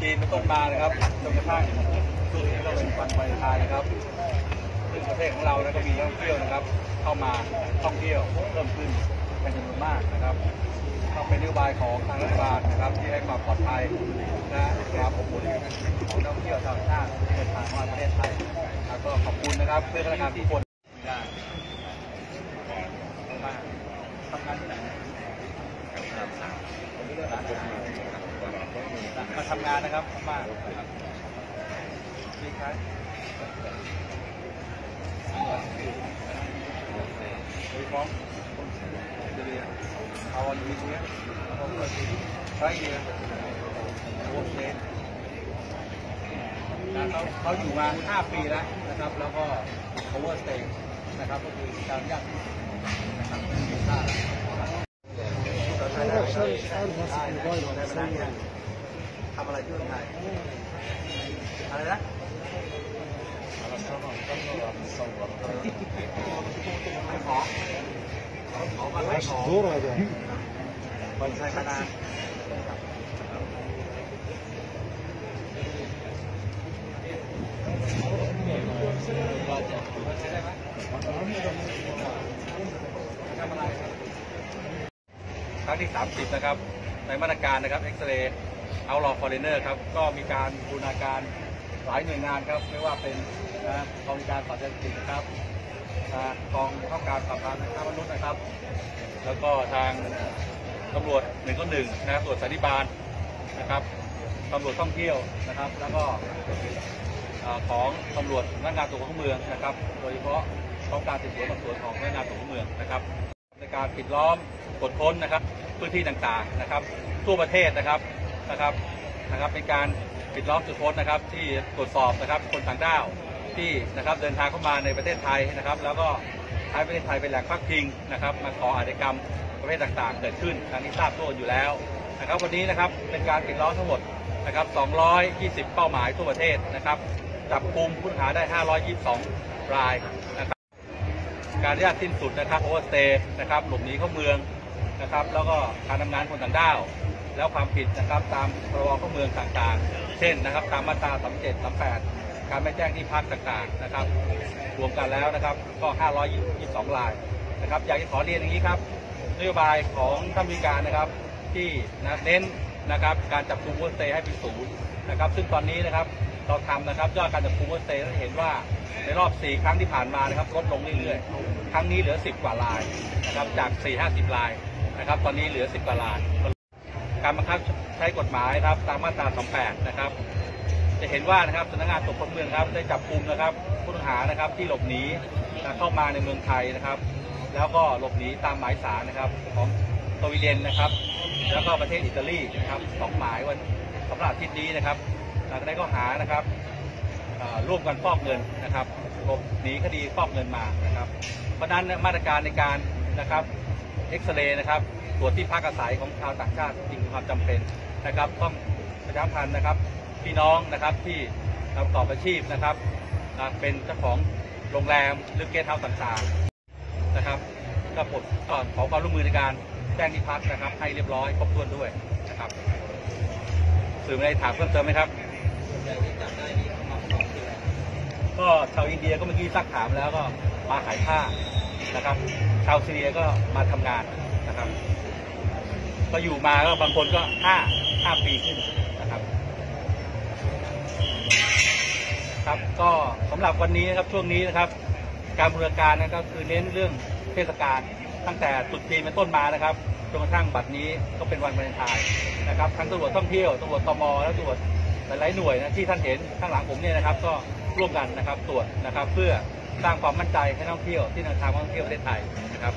จีนเป็นต้นมานะครับจนกระทั่งช่วงนี้ก็เป็นวันวาเลนไทน์นะครับซึ่งประเทศของเรานะก็มีนักท่องเที่ยวนะครับ เข้ามาท่องเที่ยวเพิ่มขึ้นเป็นจำนวนมากนะครับก็เป็นนโยบายของทางรัฐบาลนะครับ ที่ให้ความปลอดภัยและความอบอุ่นของนักท่องเที่ยวชาวต่างชาติที่เดินทางเข้ามาประเทศไทยแล้วก็ขอบคุณนะครับเพื่อนพนักงานทุกคนได้มาทำงานที่ไหนมา มาทำงานนะครับมานะครับดีครับ Where you from? Nigeria. How are you here? Right here. What's name? นเขาเขาอยู่มา 5 ปีแล้วนะครับ แล้วก็ overstay นะครับ ก็คือการยากนะครับมีค่า ทำอะไรที่เมืองไทยอะไรนะขายของของมาขายของ Zor hadi. บนไซคณาครั้งที่ 30 นะครับ ในมาตรการนะครับ X-Ray Outlaw Foreigner ครับก็มีการบูรณาการหลายหน่วยงานครับไม่ว่าเป็นนะกองการปราบยาเสพติดนะครับกองบังคับการปราบปรามค้ามนุษย์นะครับ แล้วก็ทางตำรวจหนึ่งเก้าหนึ่งนะครับตำรวจสันติบาลนะครับตำรวจท่องเที่ยวนะครับ แล้วก็ของตำรวจสำนักงานตรวจคนเข้าเมืองนะครับ โดยเฉพาะกองการสืบสวนสอบสวนของพนักงานตรวจคนเข้าเมืองนะครับ ในการปิดล้อมตรวจค้นนะครับพื้นที่ต่างๆนะครับ ทั่วประเทศนะครับ นะครับนะครับเป็นการปิดล้อมตรวจค้นนะครับ ที่ตรวจสอบนะครับคนต่างด้าวที่นะครับเดินทางเข้ามาในประเทศไทยนะครับ แล้วก็ใช้ประเทศไทยเป็นแหล่งพักพิงนะครับมาก่ออาชญากรรมประเภทต่างๆ เกิดขึ้นทางนี้ทราบตัวอยู่แล้วนะครับวันนี้นะครับเป็นการปิดล้อมทั้งหมดนะครับ 220 เป้าหมายทั่วประเทศนะครับจับกลุ่มผู้ต้องหาได้ 522 รายนะครับการอนุญาตสิ้นสุดนะครับ overstay นะครับหลบหนีเข้าเมืองนะครับ แล้วก็การทำงานคนต่างด้าว แล้วความผิดนะครับตามพรบคนเข้าเมืองต่างๆ เช่นนะครับ ตามมาตรา 37 38 การไม่แจ้งที่พักต่างๆนะครับ รวมกันแล้วนะครับก็ 522 รายนะครับ อยากจะขอเรียนอย่างนี้ครับนโยบายของท่านวิการนะครับที่นะเน้นนะครับการจับกุม overstay ให้เป็นศูนย์นะครับ ซึ่งตอนนี้นะครับเราทำนะครับยอดการจับกุม overstay เราเห็นว่าในรอบ 4 ครั้งที่ผ่านมานะครับลดลงเรื่อยๆ ครั้งนี้เหลือ 10 กว่ารายนะครับจาก 4-50รายนะครับ ตอนนี้เหลือ 10 กว่าราย การบังคับใช้กฎหมายครับตามมาตรา 28 นะครับ จะเห็นว่านะครับสำนักงานตรวจคนเข้าเมืองครับได้จับกลุ่มนะครับผู้ต้องหานะครับที่หลบหนีเข้ามาในเมืองไทยนะครับ แล้วก็หลบหนีตามหมายศาลนะครับของสวีเดนนะครับ แล้วก็ประเทศอิตาลีนะครับสองหมายวันสำหรับทิตย์นี้นะครับหลังจากนั้ก็หานะครับร่วมกันฟอกเงินนะครับหลบหนีคดีฟอกเงินมานะครับ เพราะนั้นมาตรการในการนะครับ เอ็กซเรย์นะครับตรวจที่พักอาศัยของชาวต่างชาติจริงความจำเป็นนะครับ ต้องประชามพันธ์นะครับพี่น้องนะครับที่ประกอบอาชีพนะครับเป็นเจ้าของโรงแรมหรือเกสต์เฮาส์ต่างๆนะครับก็ปลดก่อนขอความร่วมมือในการแจ้งที่พักนะครับ ให้เรียบร้อยครบถ้วนด้วยนะครับสื่อมีอะไรถามเพิ่มเติมไหมครับก็ชาวอินเดียก็เมื่อกี้ซักถามแล้วก็มาขายผ้า นะครับ ชาวซีเรียก็มาทำงานนะครับ ก็อยู่มาก็บางคนก็ห้าห้าปีขึ้นนะครับ ครับก็สำหรับวันนี้นะครับช่วงนี้นะครับ การบูรณาการนะครับคือเน้นเรื่องเทศกาลตั้งแต่ตรุษจีนเป็นต้นมานะครับจนกระทั่งบัดนี้ก็เป็นวันวาเลนไทน์นะครับทั้งตำรวจท่องเที่ยวตำรวจตมและตำรวจหลายๆหน่วยนะที่ท่านเห็นข้างหลังผมเนี่ยนะครับ ก็ ร่วมกันนะครับตรวจนะครับ เพื่อสร้างความมั่นใจให้นักท่องเที่ยวที่เดินทางมาท่องเที่ยวประเทศไทยนะครับ